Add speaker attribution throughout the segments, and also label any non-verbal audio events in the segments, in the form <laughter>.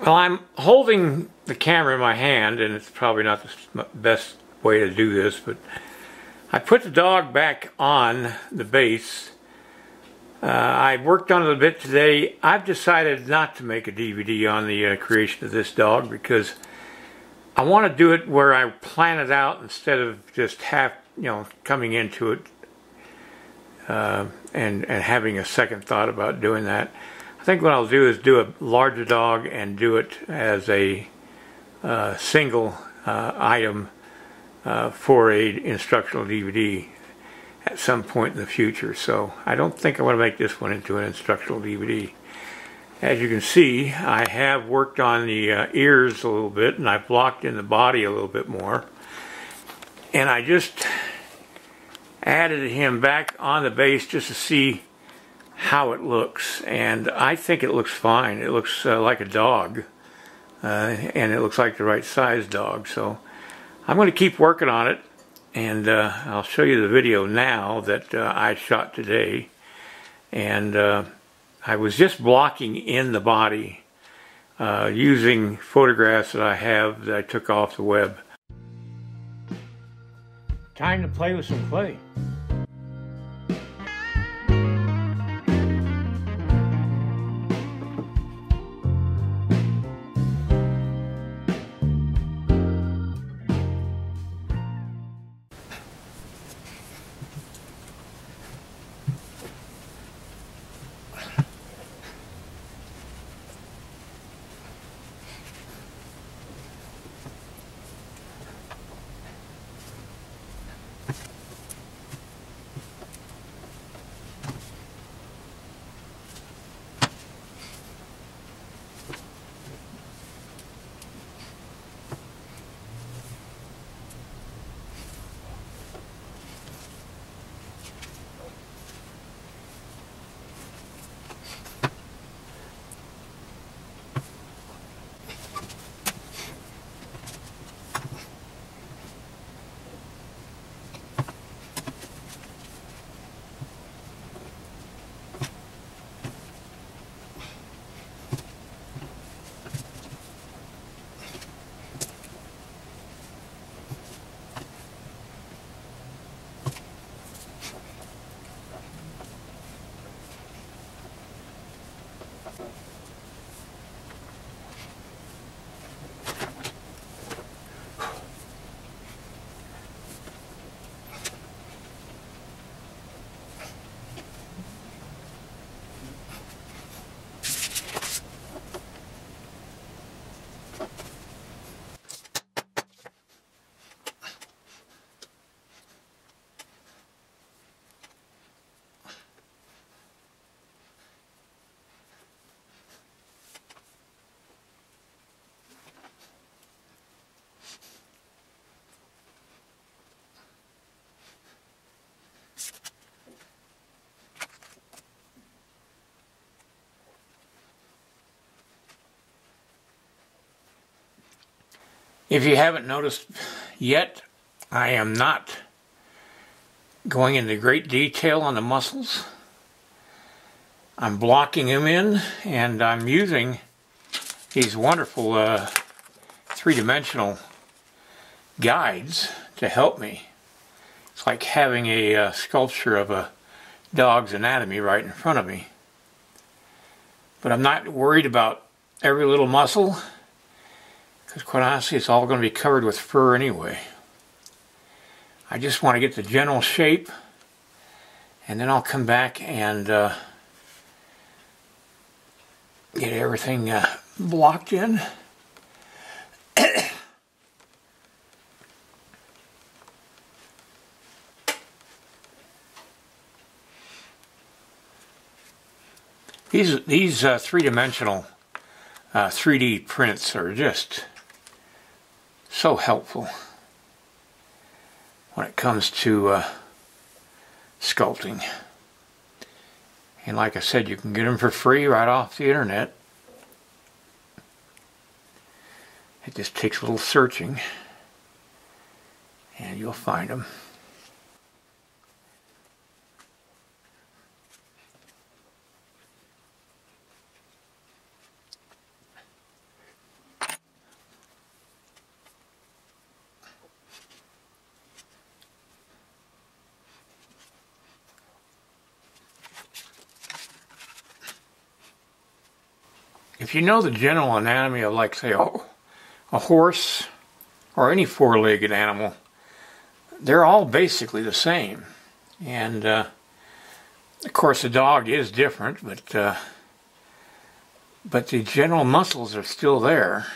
Speaker 1: Well, I'm holding the camera in my hand, and it's probably not the best way to do this, but I put the dog back on the base. Uh, I worked on it a bit today. I've decided not to make a DVD on the uh, creation of this dog because I want to do it where I plan it out instead of just half, you know, coming into it uh, and, and having a second thought about doing that. I think what I'll do is do a larger dog and do it as a uh, single uh, item uh, for a instructional DVD at some point in the future. So I don't think I want to make this one into an instructional DVD. As you can see, I have worked on the uh, ears a little bit and I've blocked in the body a little bit more. And I just added him back on the base just to see how it looks, and I think it looks fine. It looks uh, like a dog, uh, and it looks like the right size dog. So I'm going to keep working on it, and uh, I'll show you the video now that uh, I shot today. And uh, I was just blocking in the body uh, using photographs that I have that I took off the web. Time to play with some clay. If you haven't noticed yet, I am not going into great detail on the muscles. I'm blocking them in and I'm using these wonderful uh, three-dimensional guides to help me. It's like having a uh, sculpture of a dog's anatomy right in front of me. But I'm not worried about every little muscle. Quite honestly, it's all going to be covered with fur anyway. I just want to get the general shape and then I'll come back and uh, get everything uh, blocked in. <coughs> these these uh, three-dimensional 3D uh, prints are just so helpful when it comes to uh, sculpting. And like I said, you can get them for free right off the internet. It just takes a little searching and you'll find them. If you know the general anatomy of, like, say, a, a horse or any four-legged animal, they're all basically the same. And, uh, of course, the dog is different, but, uh, but the general muscles are still there.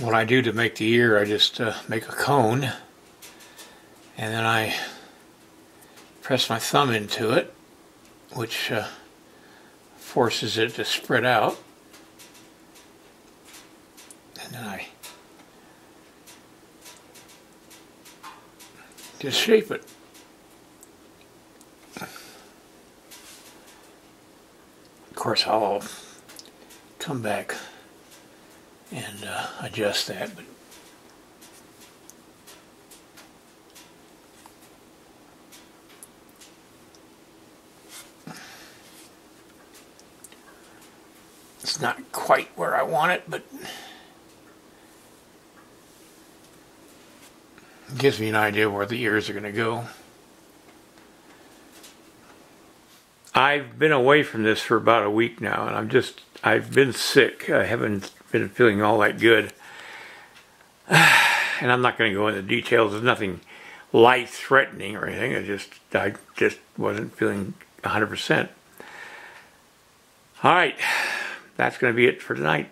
Speaker 1: What I do to make the ear, I just uh, make a cone and then I press my thumb into it, which uh, forces it to spread out. And then I just shape it. Of course, I'll come back and uh, adjust that. But it's not quite where I want it, but it gives me an idea where the ears are going to go. I've been away from this for about a week now, and I'm just, I've been sick. I haven't been feeling all that good. <sighs> And I'm not going to go into details. There's nothing life-threatening or anything. I just, I just wasn't feeling 100%. All right, that's going to be it for tonight.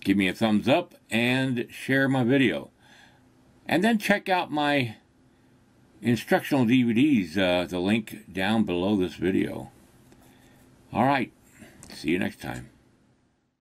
Speaker 1: Give me a thumbs up and share my video. And then check out my instructional DVDs, uh, the link down below this video. All right, see you next time.